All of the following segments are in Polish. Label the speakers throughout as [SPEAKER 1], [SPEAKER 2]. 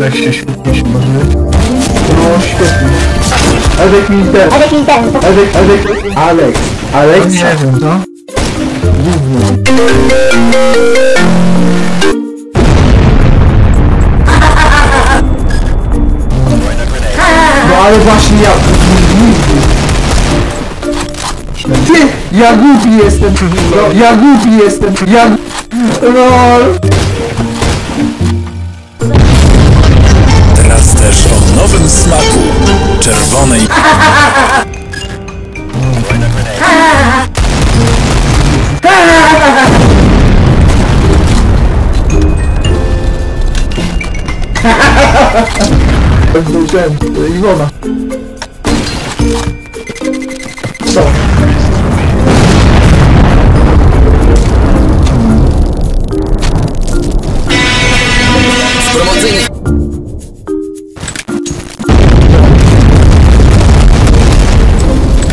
[SPEAKER 1] Tak się świetnie się barzy. No świetnie. Edek mi ten.
[SPEAKER 2] Edek mi ten,
[SPEAKER 1] Edek, Edek, Alek. Alek,
[SPEAKER 3] No nie wiem, no.
[SPEAKER 1] No ale właśnie ja... Ty! Ja głupi jestem! No, ja głupi jestem! Ja... No... ten... Iwona. Co?
[SPEAKER 4] promocyjnej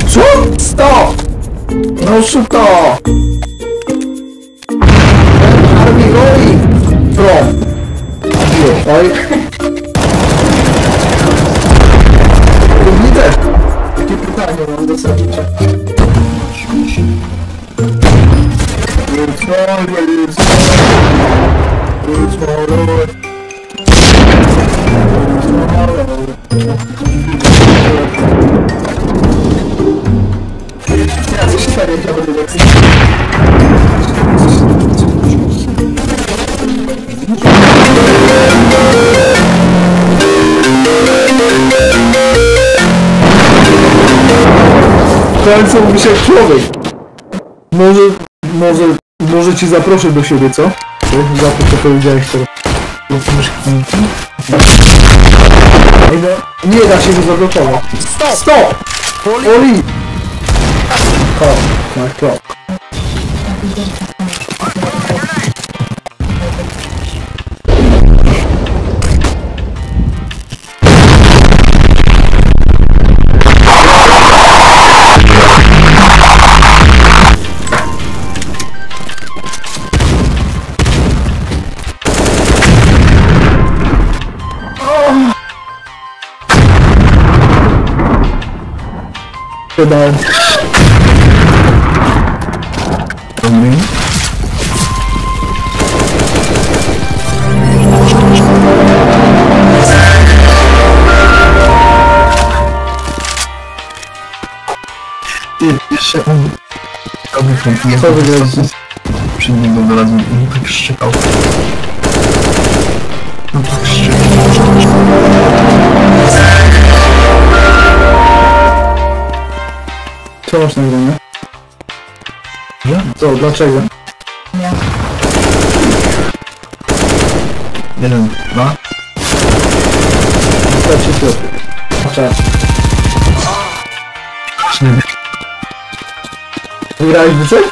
[SPEAKER 1] Co? Stop! No szybko! Olha. Comida? Que putaria, vamos dessa gente. It's all right, it's all right. Końcu mówisz jak człowiek. Może, może, może ci zaproszę do siebie, co? Za to, co powiedziałeś teraz. Ej, no, nie da się go zablokować. Stop! Stop! Poli! O, my clock. Wydałem.
[SPEAKER 3] Ty, jeszcze on... Robił ten
[SPEAKER 1] Co wygraliście?
[SPEAKER 3] Przy niego wylazłem i tak szczekał.
[SPEAKER 1] Co masz nagrane?
[SPEAKER 3] Ja?
[SPEAKER 1] Co, dlaczego?
[SPEAKER 3] Jeden, dwa.
[SPEAKER 1] Wystarczy to. Czas.
[SPEAKER 3] Trzy.
[SPEAKER 1] Wygrałeś byczek?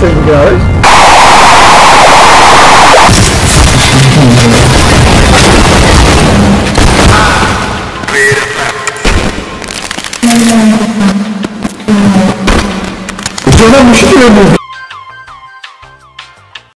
[SPEAKER 1] Tak wygrałeś? Hüseyin'e müşkil ediyor.